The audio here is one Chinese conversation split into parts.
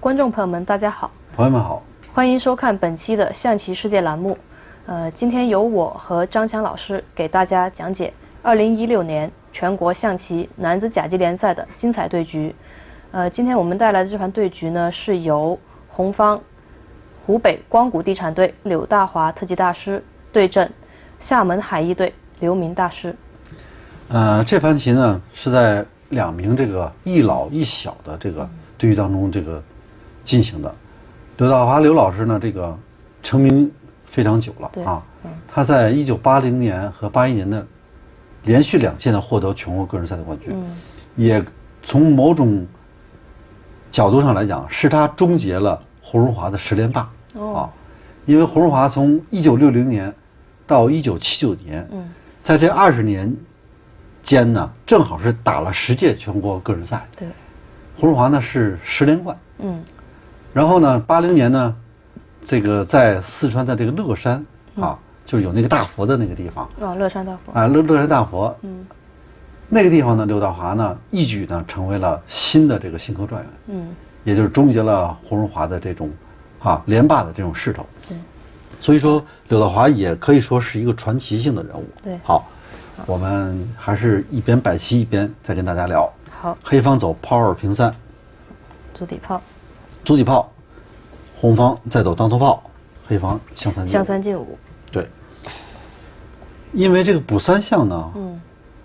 观众朋友们，大家好，朋友们好，欢迎收看本期的象棋世界栏目。呃，今天由我和张强老师给大家讲解2016年全国象棋男子甲级联赛的精彩对局。呃，今天我们带来的这盘对局呢，是由红方湖北光谷地产队柳大华特级大师对阵厦门海逸队刘明大师。呃，这盘棋呢是在两名这个一老一小的这个对局当中这个进行的。刘大华刘老师呢，这个成名非常久了啊，他在一九八零年和八一年的连续两届呢获得全国个人赛的冠军，也从某种角度上来讲，是他终结了胡荣华的十连霸啊，因为胡荣华从一九六零年到一九七九年，在这二十年。间呢，正好是打了十届全国个人赛。对，胡荣华呢是十连冠。嗯，然后呢，八零年呢，这个在四川的这个乐山啊，就是有那个大佛的那个地方。哦，乐山大佛。啊，乐乐山大佛。嗯，那个地方呢，刘德华呢一举呢成为了新的这个新科状元。嗯，也就是终结了胡荣华的这种啊连霸的这种势头。对，所以说刘德华也可以说是一个传奇性的人物。对，好。我们还是一边摆棋一边再跟大家聊。好，黑方走炮二平三，卒底炮，卒底炮，红方再走当头炮，黑方象三象三进五。对，因为这个补三象呢，嗯，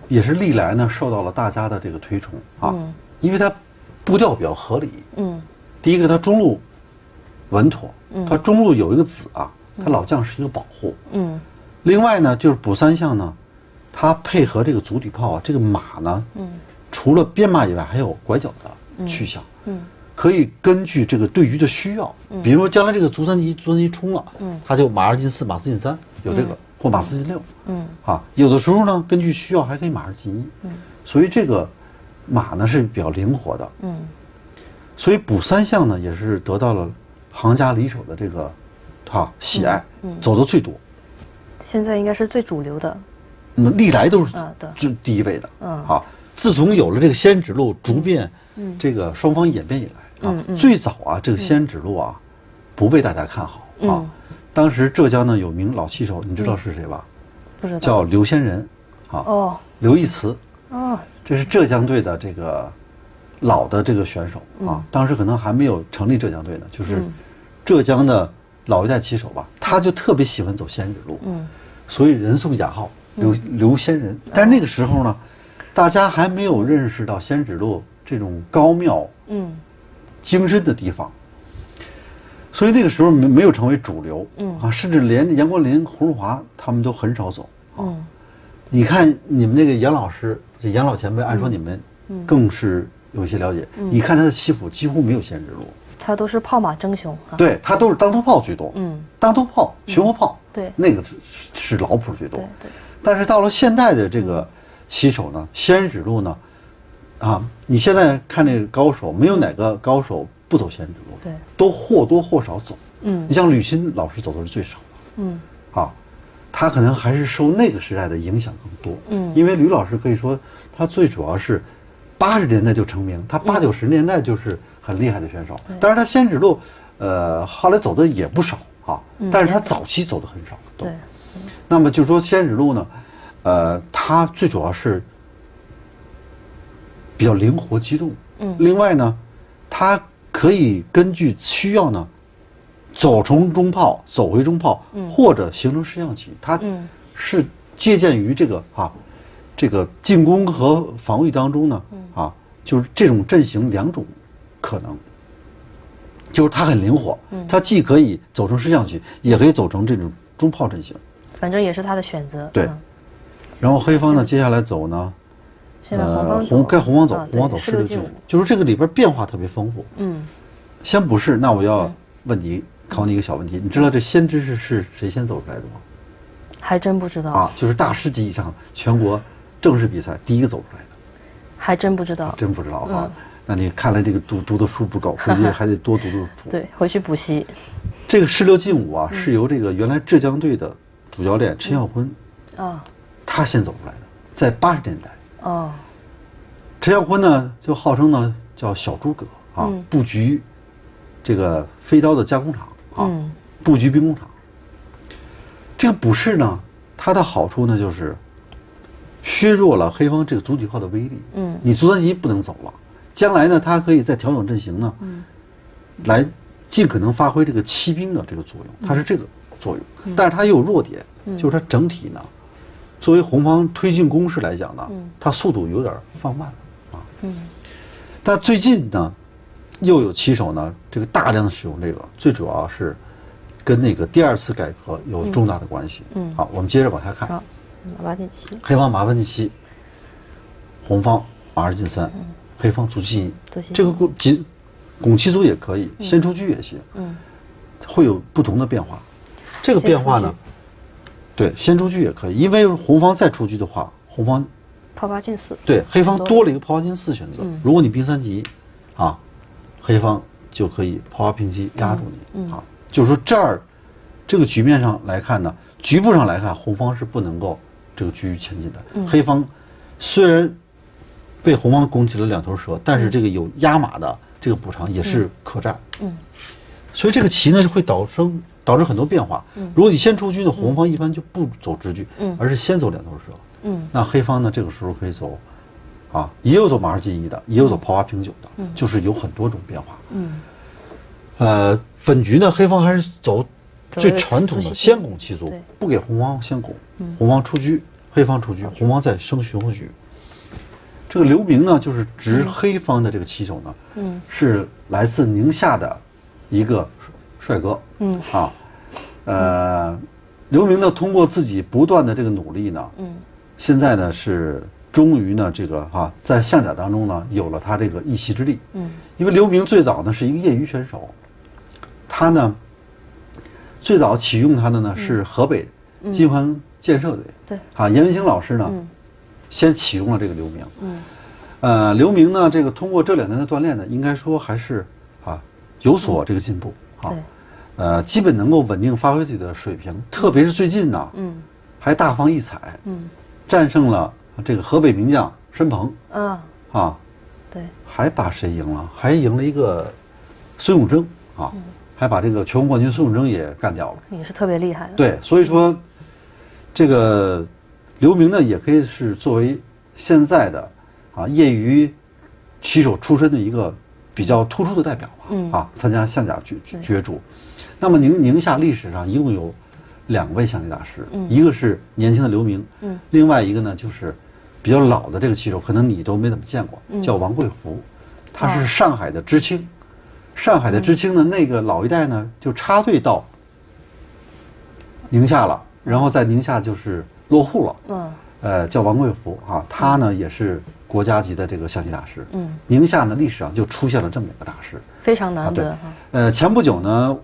也是历来呢受到了大家的这个推崇啊，因为它步调比较合理。嗯，第一个它中路稳妥，嗯，它中路有一个子啊，它老将是一个保护。嗯，另外呢就是补三象呢。它配合这个足底炮啊，这个马呢，嗯，除了鞭马以外，还有拐角的去向，嗯，可以根据这个对鱼的需要，比如说将来这个卒三级、卒三级冲了，嗯，他就马二进四，马四进三，有这个或马四进六，嗯，啊，有的时候呢，根据需要还可以马二进一，嗯，所以这个马呢是比较灵活的，嗯，所以补三项呢也是得到了行家里手的这个，哈喜爱，嗯，走的最多，现在应该是最主流的。那么历来都是最第一位的，嗯，好，自从有了这个先指路，逐渐，这个双方演变以来啊，最早啊，这个先指路啊，不被大家看好啊。当时浙江呢有名老棋手，你知道是谁吧？不知道。叫刘仙人，啊，哦，刘义慈，哦，这是浙江队的这个老的这个选手啊。当时可能还没有成立浙江队呢，就是浙江的老一代棋手吧，他就特别喜欢走先指路，嗯，所以人送雅号。刘刘仙人，但是那个时候呢，大家还没有认识到仙指路这种高妙、嗯，精深的地方，所以那个时候没没有成为主流，嗯。啊，甚至连杨国林、胡荣华他们都很少走。啊。你看你们那个严老师，这杨老前辈，按说你们更是有一些了解。你看他的棋谱几乎没有仙指路，他都是炮马争雄，对他都是当头炮最多，嗯，当头炮、巡河炮，对，那个是是老谱最多，对。但是到了现代的这个棋手呢，仙人指路呢，啊，你现在看那个高手，没有哪个高手不走先指路，对，都或多或少走。嗯，你像吕钦老师走的是最少的。嗯，啊，他可能还是受那个时代的影响更多。嗯，因为吕老师可以说他最主要是八十年代就成名，他八九十年代就是很厉害的选手。但是他先指路，呃，后来走的也不少啊，但是他早期走的很少。对。那么就说先指路呢，呃，他最主要是比较灵活机动。嗯。另外呢，它可以根据需要呢，走从中炮，走回中炮，或者形成式象棋。它是借鉴于这个啊，这个进攻和防御当中呢，啊，就是这种阵型两种可能，就是它很灵活。它既可以走成式象棋，也可以走成这种中炮阵型。反正也是他的选择。对，然后黑方呢，接下来走呢，现在红该红方走，红方走十六进五，就是这个里边变化特别丰富。嗯，先不是，那我要问你，考你一个小问题，你知道这先知是是谁先走出来的吗？还真不知道啊，就是大师级以上全国正式比赛第一个走出来的，还真不知道，真不知道啊。那你看来这个读读的书不够，回去还得多读读谱。对，回去补习。这个十六进五啊，是由这个原来浙江队的。主教练陈孝坤，啊，他先走出来的，在八十年代。哦，陈孝坤呢，就号称呢叫小诸葛啊，布局这个飞刀的加工厂啊，布局兵工厂。这个补士呢，它的好处呢就是削弱了黑方这个主体炮的威力。嗯，你卒三级不能走了，将来呢，它可以再调整阵型呢，嗯来尽可能发挥这个骑兵的这个作用。它是这个作用，但是它又有弱点，就是它整体呢，作为红方推进攻势来讲呢，它速度有点放慢了啊。嗯，但最近呢。又有棋手呢，这个大量的使用这个，最主要是跟那个第二次改革有重大的关系。嗯，好，我们接着往下看。好，马八进七，黑方马八进七，红方马二进三，黑方卒进一。这个攻进拱七卒也可以，先出车也行。嗯，会有不同的变化。这个变化呢，对，先出车也可以，因为红方再出车的话，红方炮八进四。对，黑方多了一个炮八进四选择。如果你兵三级，啊。黑方就可以炮八平七压住你啊，就是说这儿这个局面上来看呢，局部上来看，红方是不能够这个继续前进的。黑方虽然被红方攻起了两头蛇，但是这个有压马的这个补偿也是可战。嗯，所以这个棋呢就会导生导致很多变化。如果你先出车呢，红方一般就不走直车，而是先走两头蛇。嗯，那黑方呢这个时候可以走。啊，也有走马二进一的，也有走炮八平九的，就是有很多种变化。嗯，呃，本局呢，黑方还是走最传统的先拱七卒，不给红方先拱，红方出车，黑方出车，红方再升雄和局。这个刘明呢，就是执黑方的这个棋手呢，嗯，是来自宁夏的一个帅哥。嗯，啊，呃，刘明呢，通过自己不断的这个努力呢，嗯，现在呢是。终于呢，这个哈在象甲当中呢有了他这个一席之地。嗯，因为刘明最早呢是一个业余选手，他呢最早启用他的呢是河北金环建设队。对，啊，严文清老师呢先启用了这个刘明。嗯，呃，刘明呢这个通过这两年的锻炼呢，应该说还是啊有所这个进步。啊，呃，基本能够稳定发挥自己的水平，特别是最近呢，嗯，还大放异彩。嗯，战胜了。这个河北名将申鹏，嗯，啊，对，还把谁赢了？还赢了一个孙永征啊，还把这个全国冠军孙永征也干掉了，也是特别厉害的。对，所以说，这个刘明呢，也可以是作为现在的啊业余棋手出身的一个比较突出的代表吧。嗯，啊，参加象甲角角逐。那么宁宁夏历史上一共有两位象棋大师，一个是年轻的刘明，嗯，另外一个呢就是。比较老的这个棋手，可能你都没怎么见过，叫王贵福，他是上海的知青，上海的知青呢，那个老一代呢就插队到宁夏了，然后在宁夏就是落户了，嗯，呃，叫王贵福啊，他呢也是国家级的这个象棋大师，嗯，宁夏呢历史上就出现了这么两个大师，非常难得哈。呃，前不久呢，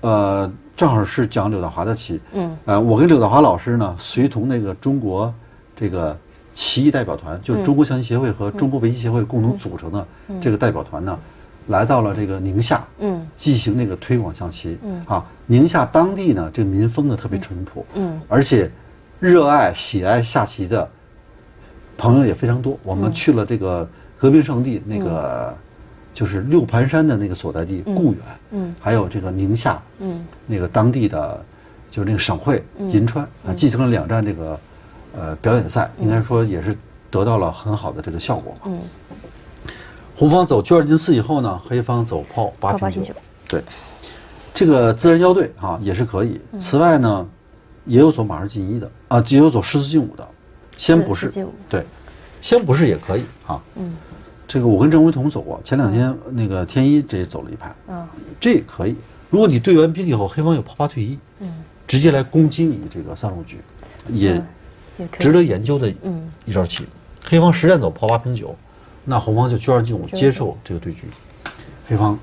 呃，正好是讲柳德华的棋，嗯，呃，我跟柳德华老师呢，随同那个中国这个。棋艺代表团，就是中国象棋协会和中国围棋协会共同组成的这个代表团呢，来到了这个宁夏，嗯，进行那个推广象棋，嗯。啊，宁夏当地呢，这个民风呢特别淳朴，嗯，而且热爱喜爱下棋的朋友也非常多。我们去了这个和平圣地，那个就是六盘山的那个所在地固原，嗯，还有这个宁夏，嗯，那个当地的就是那个省会银川啊，进行了两站这个。呃，表演赛应该说也是得到了很好的这个效果。嗯，红方走车二进四以后呢，黑方走炮八平九。对，这个自然腰对啊也是可以。此外呢，也有走马二进一的啊，也有走十四进五的。先不是，对，先不是也可以啊。嗯，这个我跟郑维彤走过，前两天那个天一这也走了一盘。嗯，这也可以。如果你对完兵以后，黑方有炮八退一，嗯，直接来攻击你这个三路局，也。值得研究的一招棋，黑方实战走炮八平九，那红方就车二进五接受这个对局，黑方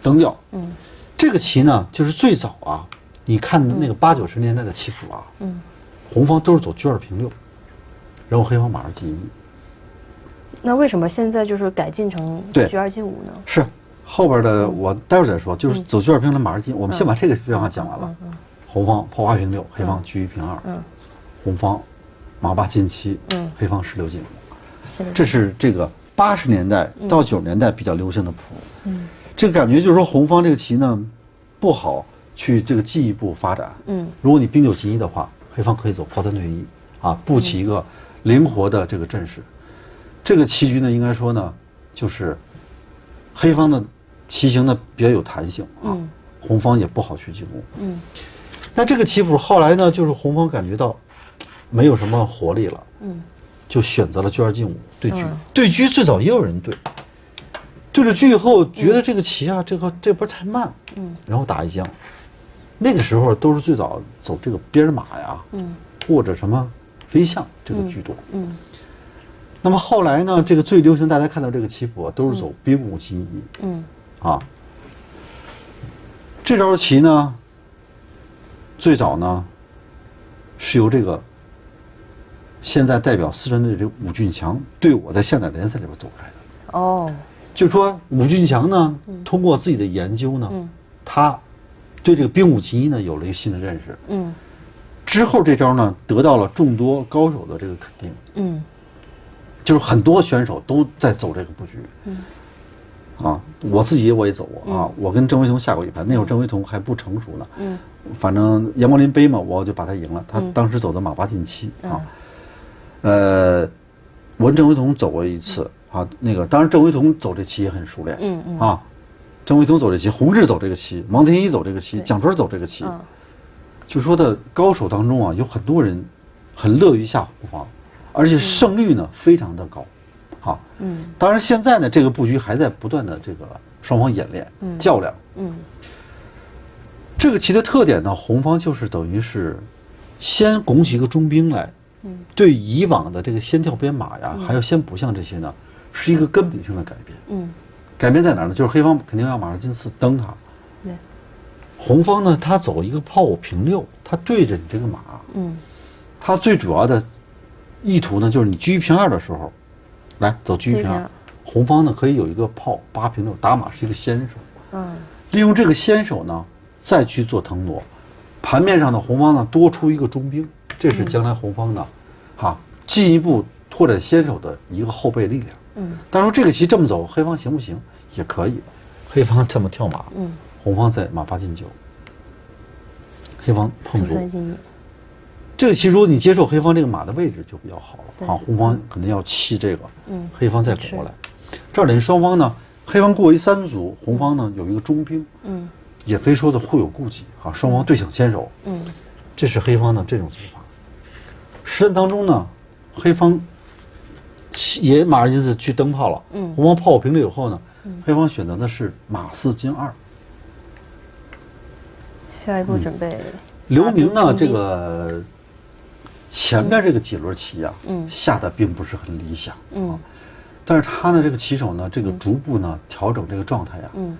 登掉。嗯，这个棋呢，就是最早啊，你看那个八九十年代的棋谱啊，嗯，红方都是走车二平六，然后黑方马上进一。那为什么现在就是改进成车二进五呢？是后边的我待会儿再说，就是走车二平的马二进，我们先把这个变化讲完了。红方炮八平六，黑方车一平二。嗯。红方马八进七，嗯，黑方十六进五，这是这个八十年代到九十年代比较流行的谱。嗯，这个感觉就是说红方这个棋呢，不好去这个进一步发展。嗯，如果你兵九进一的话，黑方可以走炮三退一啊，布起一个灵活的这个阵势。这个棋局呢，应该说呢，就是黑方的棋形呢比较有弹性啊，嗯。红方也不好去进攻。嗯。那这个棋谱后来呢，就是红方感觉到没有什么活力了，嗯。就选择了车二进五对车。嗯。对车最早也有人对，对了车以后觉得这个棋啊，这个这波太慢，嗯。然后打一将。那个时候都是最早走这个边马呀，嗯。或者什么飞象这个居多。嗯那么后来呢，这个最流行，大家看到这个棋谱啊都是走兵五进一嗯。啊。这招棋呢，最早呢是由这个现在代表四川队的这个武俊强对我在现代联赛里边走出来的。哦。就说武俊强呢，通过自己的研究呢，嗯。他对这个兵五进一呢有了一个新的认识。嗯。之后这招呢得到了众多高手的这个肯定，嗯就是很多选手都在走这个布局。啊，我自己我也走过啊，我跟郑维彤下过一盘，那会儿郑维彤还不成熟呢。嗯反正杨国林杯嘛，我就把他赢了。他当时走的马八进七啊。嗯呃，我跟郑维彤走过一次啊，那个当然郑维彤走这棋也很熟练。嗯嗯啊，郑维彤走这棋，洪志走这个棋，王天一走这个棋，蒋春走这个棋。嗯就说的高手当中啊，有很多人很乐于下虎方，而且胜率呢非常的高，哈，嗯。当然现在呢这个布局还在不断的这个双方演练、较量。嗯。这个棋的特点呢，红方就是等于是先拱起一个中兵来，嗯。对以往的这个先跳边马呀，还有先补象这些呢，是一个根本性的改变。嗯。改变在哪儿呢？就是黑方肯定要马上进四蹬它，对。红方呢他走一个炮五平六，他对着你这个马，嗯。他最主要的意图呢，就是你车一平二的时候，来走车一平二红方呢可以有一个炮八平六，打马是一个先手，嗯利用这个先手呢再去做腾挪，盘面上的红方呢多出一个中兵，这是将来红方呢，哈进一步拓展先手的一个后备力量。嗯但是说这个棋这么走，黑方行不行？也可以，黑方这么跳马，嗯，红方在马八进九，黑方碰住。这个棋如果你接受黑方这个马的位置就比较好了啊，红方可能要弃这个，嗯黑方再是过来，这儿等于双方呢，黑方过一三卒，红方呢有一个中兵，嗯。也可以说的互有顾忌啊，双方对抢先手，嗯。这是黑方的这种做法。实战当中呢，黑方也马上就是去灯炮了，嗯。红方炮五平了以后呢，黑方选择的是马四进二。下一步准备刘明呢，这个前面这个几轮棋啊，嗯。下的并不是很理想，嗯。但是他呢，这个棋手呢，这个逐步呢调整这个状态呀。嗯。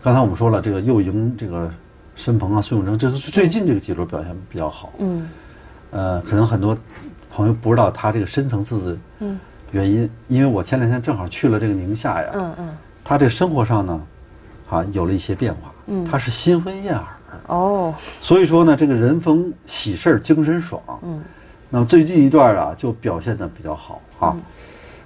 刚才我们说了，这个又赢这个申鹏啊、孙永征，这是最近这个几轮表现比较好。嗯。呃，可能很多朋友不知道他这个深层次的嗯。原因，因为我前两天正好去了这个宁夏呀，嗯嗯。他这生活上呢，啊有了一些变化。嗯。他是新婚燕尔，哦。所以说呢，这个人逢喜事儿精神爽。嗯那么最近一段啊，就表现的比较好啊。嗯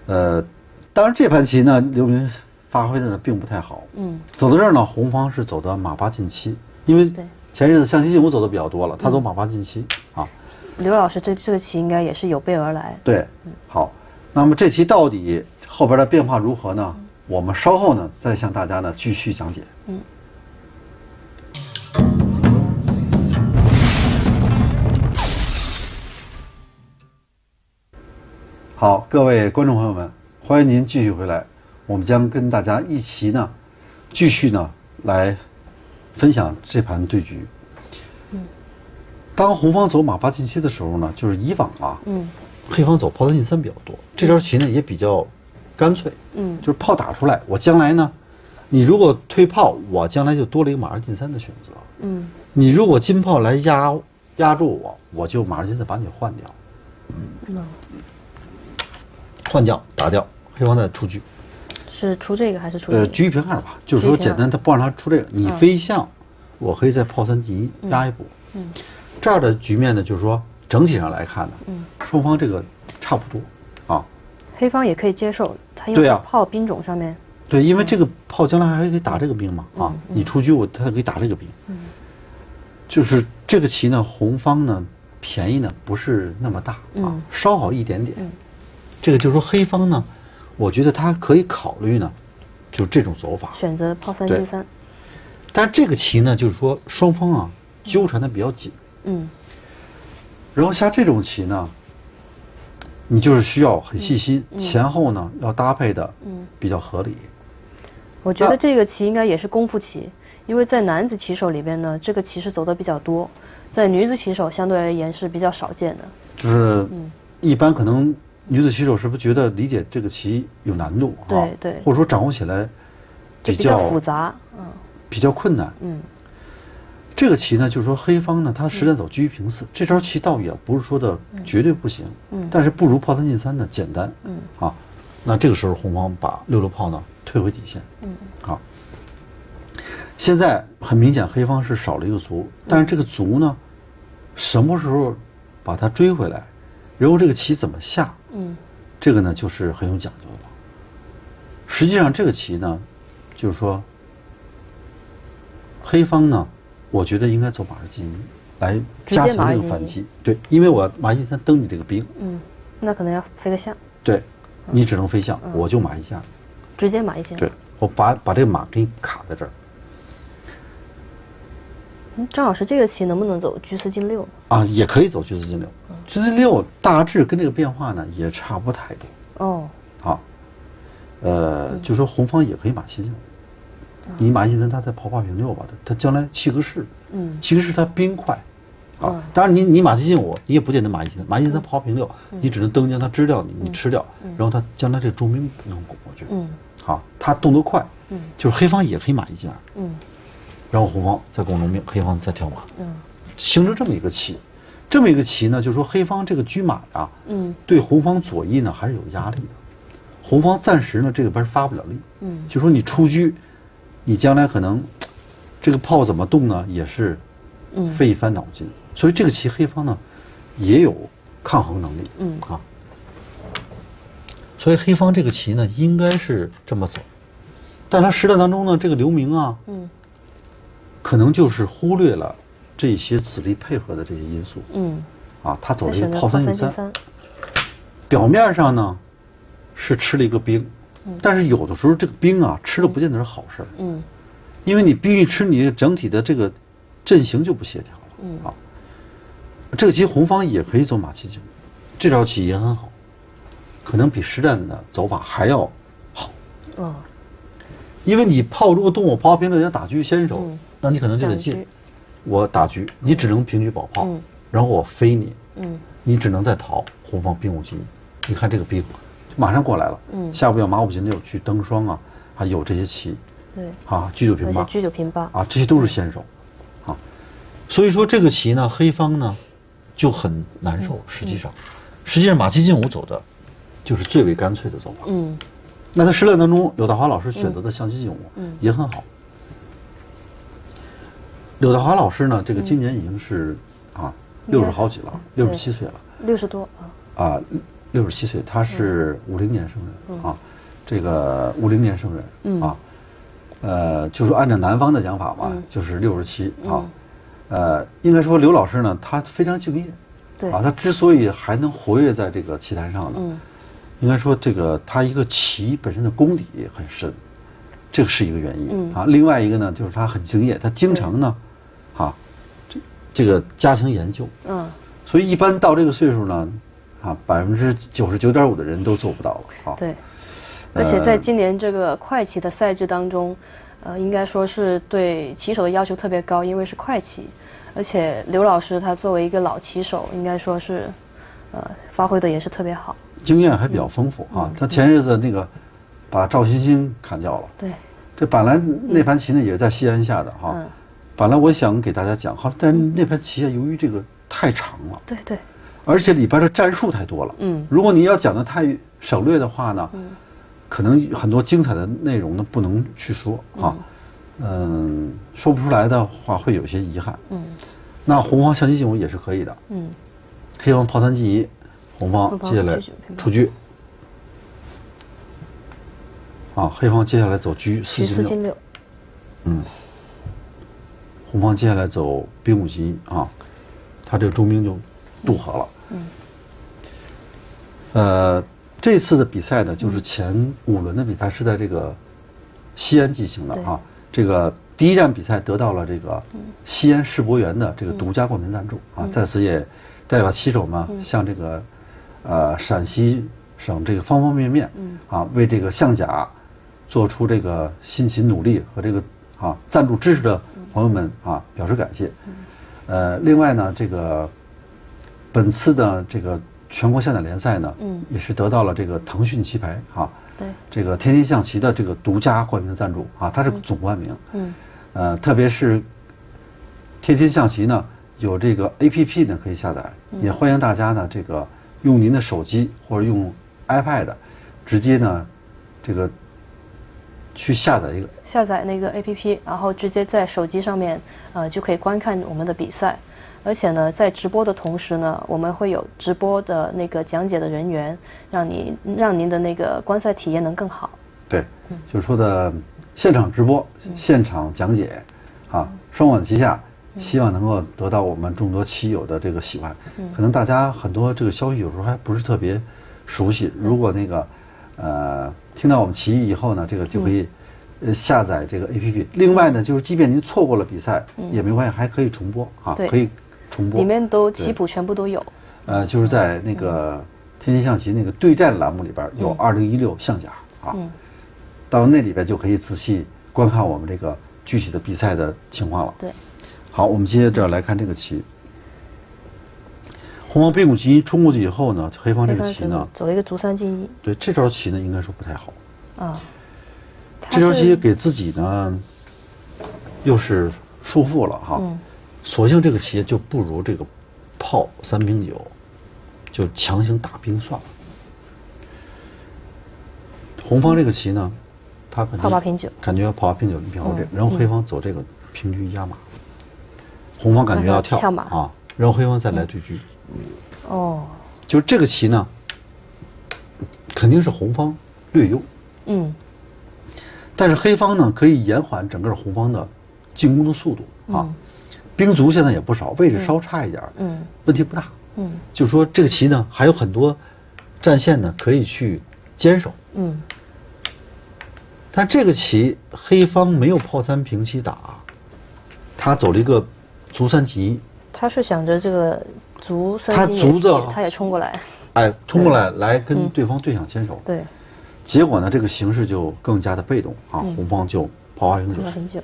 呃，当然这盘棋呢，刘明发挥的呢并不太好。嗯走到这儿呢，红方是走的马八进七，因为前日子象棋进五走的比较多了，他走马八进七啊。刘老师这这个棋应该也是有备而来对，好，那么这棋到底后边的变化如何呢？我们稍后呢再向大家呢继续讲解。嗯。好，各位观众朋友们，欢迎您继续回来，我们将跟大家一起呢，继续呢来分享这盘对局。嗯。当红方走马八进七的时候呢，就是以往啊，嗯。黑方走炮三进三比较多，这招棋呢也比较干脆，嗯。就是炮打出来，我将来呢，你如果退炮，我将来就多了一个马二进三的选择。嗯。你如果金炮来压压住我，我就马二进三把你换掉，嗯换掉打掉，黑方再出车。是出这个还是出这呃，个？车一平二吧，就是说简单，他不让他出这个，你飞象，我可以在炮三进一压一步。嗯这样的局面呢，就是说整体上来看呢，嗯双方这个差不多啊。黑方也可以接受，他因对啊为炮兵种上面对，因为这个炮将来还可以打这个兵嘛，啊，你出车我他可以打这个兵。嗯，就是这个棋呢，红方呢便宜呢不是那么大啊，稍好一点点。这个就是说黑方呢，我觉得他可以考虑呢，就是这种走法，选择炮三进三。但这个棋呢，就是说双方啊纠缠的比较紧。嗯。然后下这种棋呢，你就是需要很细心，前后呢要搭配的比较合理。我觉得这个棋应该也是功夫棋，因为在男子棋手里边呢，这个棋是走的比较多，在女子棋手相对而言是比较少见的。就是，一般可能女子棋手是不是觉得理解这个棋有难度？对对，或者说掌握起来比较复杂，嗯，比较困难，嗯。这个棋呢，就是说黑方呢，他实战走车平四，这招棋倒也不是说的绝对不行，嗯，但是不如炮三进三呢简单，嗯，啊，那这个时候红方把六六炮呢退回底线，嗯，好，现在很明显黑方是少了一个卒，但是这个卒呢，什么时候把它追回来，然后这个棋怎么下，嗯，这个呢就是很有讲究的。实际上这个棋呢，就是说黑方呢。我觉得应该走马二进一，来加强这个反击。对，因为我马进三蹬你这个兵。嗯，那可能要飞个象。对，你只能飞象，我就马一下。直接马一进。对，我把把这个马给你卡在这儿。张老师，这个棋能不能走车四进六？啊，也可以走车四进六。车四进六大致跟这个变化呢也差不太多。哦。好，呃，就说红方也可以马七进。你马一三，他再跑八平六吧，他他将来七个士，嗯，七个士他兵快，啊，当然你你马七进五，你也不见得马一三，马一三跑平六，你只能登将他支掉你，你吃掉，然后他将来这个重兵能拱过去，嗯，好，他动作快，嗯，就是黑方也可以马一进二，嗯，然后红方再拱重兵，黑方再跳马，嗯，形成这么一个棋，这么一个棋呢，就是说黑方这个车马呀，嗯，对红方左翼呢还是有压力的，红方暂时呢这个边发不了力，嗯，就说你出车。你将来可能这个炮怎么动呢？也是费一番脑筋。所以这个棋黑方呢也有抗衡能力。嗯啊，所以黑方这个棋呢应该是这么走，但他实战当中呢这个刘明啊，嗯，可能就是忽略了这些子力配合的这些因素。嗯。啊，他走了一个炮三进三，表面上呢是吃了一个兵。但是有的时候这个兵啊吃了不见得是好事儿，嗯，因为你兵一吃，你整体的这个阵型就不协调了，嗯。啊，这个棋红方也可以走马七进，这招棋也很好，可能比实战的走法还要好，哦，因为你炮如果动我炮兵六要打车先手，那你可能就得进，我打车你只能平车保炮，然后我飞你，嗯，你只能再逃，红方兵五进一，你看这个兵。马上过来了，嗯，下步要马五进六去登双啊，还有这些棋，对，啊，车九平八，车九平八。啊，这些都是先手，啊，所以说这个棋呢，黑方呢就很难受。实际上，实际上马七进五走的，就是最为干脆的走法。嗯，那在实战当中，刘大华老师选择的象棋进五，嗯，也很好。刘德华老师呢，这个今年已经是啊六十好几了，六十七岁了，六十多啊。啊。六十七岁，他是五零年生人啊，这个五零年生人啊，呃，就是按照南方的讲法嘛，就是六十七啊，呃，应该说刘老师呢，他非常敬业，对啊，他之所以还能活跃在这个棋坛上呢，应该说这个他一个棋本身的功底很深，这个是一个原因啊。另外一个呢，就是他很敬业，他经常呢，啊，这这个加强研究，嗯，所以一般到这个岁数呢。啊，百分之九十九点五的人都做不到了。啊对，而且在今年这个快棋的赛制当中，呃，应该说是对棋手的要求特别高，因为是快棋，而且刘老师他作为一个老棋手，应该说是，呃，发挥的也是特别好，经验还比较丰富啊。他前日子那个把赵星星砍掉了。对，这本来那盘棋呢也是在西安下的哈。嗯。本来我想给大家讲，好，但那盘棋啊，由于这个太长了。对对。而且里边的战术太多了。嗯，如果你要讲的太省略的话呢，嗯，可能很多精彩的内容呢不能去说啊。嗯，说不出来的话会有些遗憾。嗯，那红方象棋进攻也是可以的。嗯，黑方炮三进一，红方接下来出车。啊，啊，黑方接下来走车车四进六，四进六，红方接下来走兵五进一啊，他这个中兵就渡河了。嗯。呃，这次的比赛呢，就是前五轮的比赛是在这个西安进行的啊。这个第一站比赛得到了这个西安世博园的这个独家冠名赞助啊，在此也代表棋手们向这个呃陕西省这个方方面面啊，为这个象甲做出这个辛勤努力和这个啊赞助支持的朋友们啊表示感谢。呃，另外呢，这个本次的这个全国下载联赛呢，也是得到了这个腾讯棋牌啊。对，这个天天象棋的这个独家冠名赞助啊，它是总冠名。嗯，呃，特别是天天象棋呢，有这个 A P P 呢可以下载，也欢迎大家呢这个用您的手机或者用 iPad，直接呢这个去下载一个下载那个 A P P，然后直接在手机上面呃就可以观看我们的比赛。而且呢，在直播的同时呢，我们会有直播的那个讲解的人员，让你让您的那个观赛体验能更好。对，就是说的现场直播、现场讲解，啊，双管齐下，希望能够得到我们众多棋友的这个喜欢。可能大家很多这个消息有时候还不是特别熟悉，如果那个呃听到我们棋艺以后呢，这个就可以呃下载这个 APP。另外呢，就是即便您错过了比赛也没关系，还可以重播啊，可以。重播。里面都棋谱全部都有，呃，就是在那个天天象棋那个对战栏目里边有二零一六象甲啊，到那里边就可以仔细观看我们这个具体的比赛的情况了。对，好，我们接着来看这个棋，红方兵五进一冲过去以后呢，黑方这个棋呢走了一个卒三进一，对这招棋呢应该说不太好。啊，这招棋给自己呢又是束缚了哈。索性这个棋就不如这个炮三平九，就强行打兵算了。红方这个棋呢，他可能炮八平九，感觉要炮八平九你比方这，然后黑方走这个平车压马，红方感觉要跳跳马。啊，然后黑方再来对车。哦，就这个棋呢，肯定是红方略优。嗯，但是黑方呢可以延缓整个红方的进攻的速度啊。兵卒现在也不少，位置稍差一点嗯，问题不大，嗯，就说这个棋呢还有很多战线呢可以去坚守，嗯，但这个棋黑方没有炮三平七打，他走了一个卒三进一，他是想着这个卒三他也冲过来，哎，冲过来来跟对方对象牵手，对，结果呢这个形势就更加的被动啊，红方就炮八平九。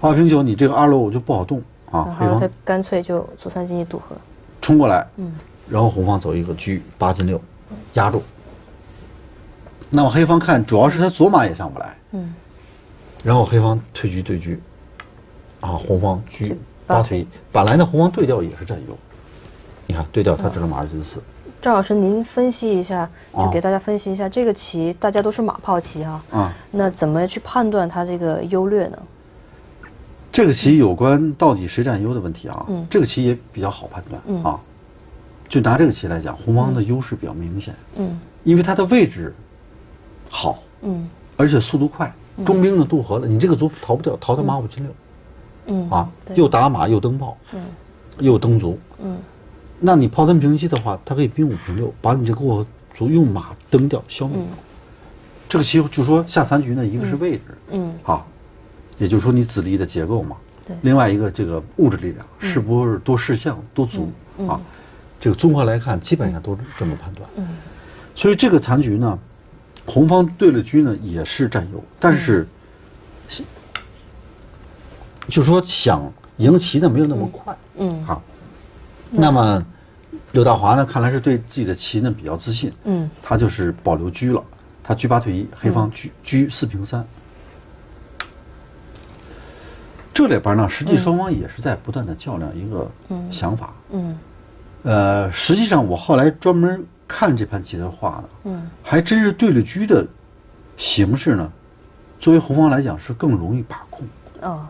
八平九，你这个二路就不好动啊。黑方干脆就卒三进一渡河，冲过来，嗯，然后红方走一个车八进六，压住。那么黑方看，主要是他左马也上不来，嗯，然后黑方退车对车，啊，红方车八退一，本来呢红方对调也是占优，你看对调他只能马二进四。赵老师，您分析一下，就给大家分析一下这个棋，大家都是马炮棋哈，啊，那怎么去判断它这个优劣呢？这个棋有关到底谁占优的问题啊？嗯，这个棋也比较好判断啊。就拿这个棋来讲，红方的优势比较明显。嗯，因为它的位置好，嗯，而且速度快，中兵呢渡河了，你这个卒逃不掉，逃到马五进六。嗯，啊，又打马又登炮，嗯，又登卒，嗯，那你炮三平七的话，它可以兵五平六，把你这过河卒用马登掉，消灭。掉。这个棋就说下残局呢，一个是位置，嗯，啊。也就是说，你子力的结构嘛，对，另外一个这个物质力量是不是多事项多足啊？这个综合来看，基本上都是这么判断。嗯，所以这个残局呢，红方对了车呢也是占优，但是，就是说想赢棋呢没有那么快。嗯，好，那么刘大华呢，看来是对自己的棋呢比较自信。嗯，他就是保留车了，他车八退一，黑方车车四平三。这里边呢，实际双方也是在不断的较量一个想法。嗯，呃，实际上我后来专门看这盘棋的话呢，嗯，还真是对了车的形式呢，作为红方来讲是更容易把控。哦，好。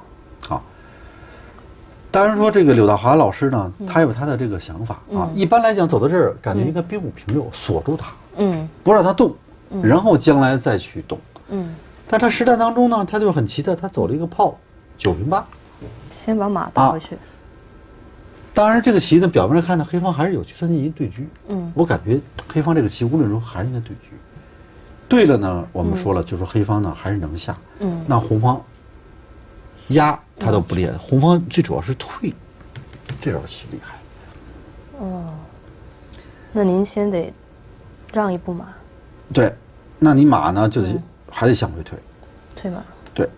当然说这个柳大华老师呢，他有他的这个想法啊。一般来讲，走到这儿，感觉应该兵五平六锁住他，嗯，不让他动，然后将来再去动。嗯，但他实战当中呢，他就很奇特，他走了一个炮九平八，先把马打回去。当然，这个棋呢，表面上看呢，黑方还是有去三进一对车。嗯，我感觉黑方这个棋无论如何还是应该对车。对了呢，我们说了，就是黑方呢还是能下。嗯，那红方压他都不厉害，红方最主要是退，这招棋厉害。哦，那您先得让一步马。对，那你马呢就得还得向回退。退马。对。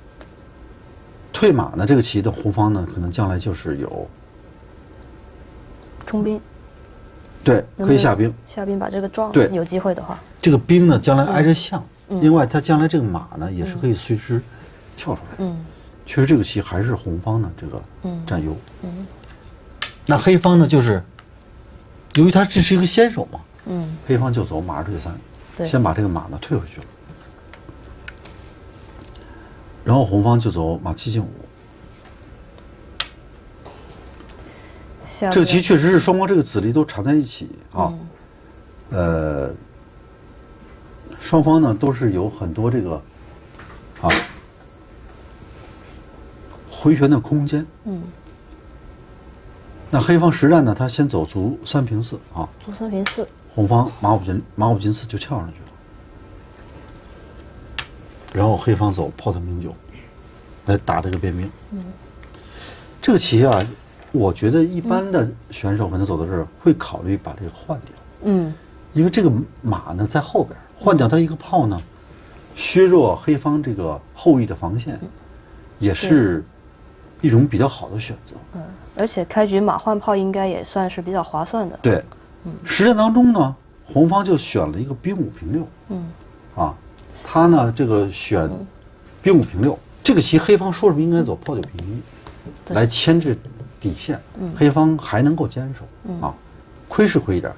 退马呢，这个棋的红方呢，可能将来就是有。冲兵，对，可以下兵。下兵把这个撞，对，有机会的话。这个兵呢，将来挨着象。另外，他将来这个马呢，也是可以随时跳出来。嗯，确实这个棋还是红方的这个占优。嗯，那黑方呢，就是由于他这是一个先手嘛。嗯，黑方就走马二退三，先把这个马呢退回去了。然后红方就走马七进五。这个棋确实是双方这个子力都缠在一起啊，呃，双方呢都是有很多这个啊回旋的空间。嗯。那黑方实战呢，他先走卒三平四啊。卒三平四。红方马五进马五进四就跳上去了，然后黑方走炮三平九来打这个边兵。嗯。这个棋啊。我觉得一般的选手可能走到这儿会考虑把这个换掉，嗯，因为这个马呢在后边，换掉它一个炮呢，削弱黑方这个后翼的防线，也是一种比较好的选择。嗯，而且开局马换炮应该也算是比较划算的。对，嗯，实战当中呢，红方就选了一个兵五平六，嗯，啊，他呢这个选兵五平六，这个棋黑方说什么应该走炮九平一，来牵制。底线，黑方还能够坚守啊，亏是亏一点，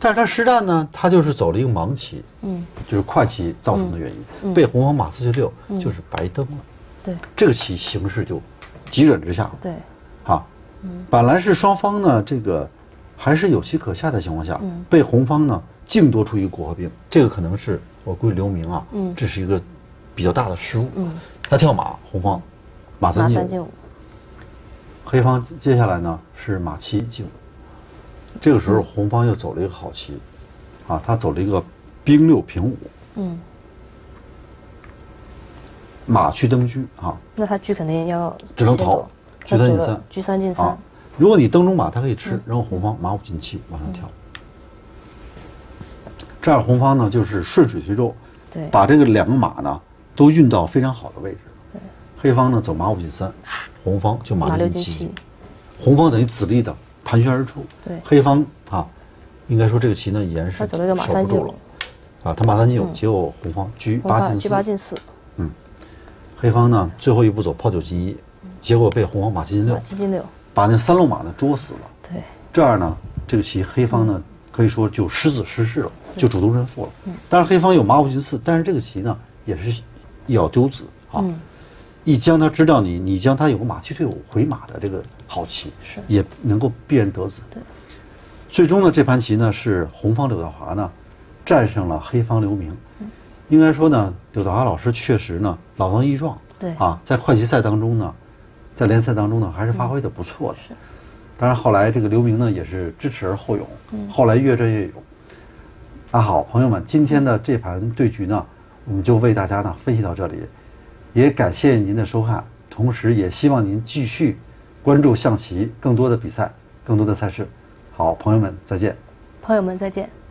但是他实战呢，他就是走了一个盲棋，嗯，就是快棋造成的原因，被红方马四去六，就是白登了，对，这个棋形势就急转直下，对，哈，本来是双方呢这个还是有棋可下的情况下，被红方呢净多出一个过河兵，这个可能是我估计刘明啊，嗯，这是一个比较大的失误，嗯，他跳马，红方马三进五。黑方接下来呢是马七进五，这个时候红方又走了一个好棋，啊，他走了一个兵六平五，嗯，马去登车啊，那他车肯定要只能逃，车三进三，车三进三，如果你登中马，他可以吃，然后红方马五进七往上跳，这样红方呢就是顺水推舟，对，把这个两个马呢都运到非常好的位置，黑方呢走马五进三。红方就马六进七，红方等于子力的盘旋而出。对，黑方啊，应该说这个棋呢，已然是守不住了。啊，他马三进五，结果红方车八进四。黑方呢最后一步走炮九进一，结果被红方马七进六。七进六，把那三路马呢捉死了。对，这样呢，这个棋黑方呢可以说就失子失势了，就主动认负了。嗯，但是黑方有马五进四，但是这个棋呢也是要丢子啊。嗯一将他知道你，你将他有个马七退五回马的这个好棋，是也能够避人得子。对，最终呢，这盘棋呢是红方刘道华呢战胜了黑方刘明。嗯应该说呢，柳德华老师确实呢老当益壮。对啊，在快棋赛当中呢，在联赛当中呢还是发挥的不错的。是，当然后来这个刘明呢也是知耻而后勇，后来越战越勇。那好，朋友们，今天的这盘对局呢，我们就为大家呢分析到这里。也感谢您的收看，同时也希望您继续关注象棋更多的比赛、更多的赛事。好，朋友们再见。朋友们再见。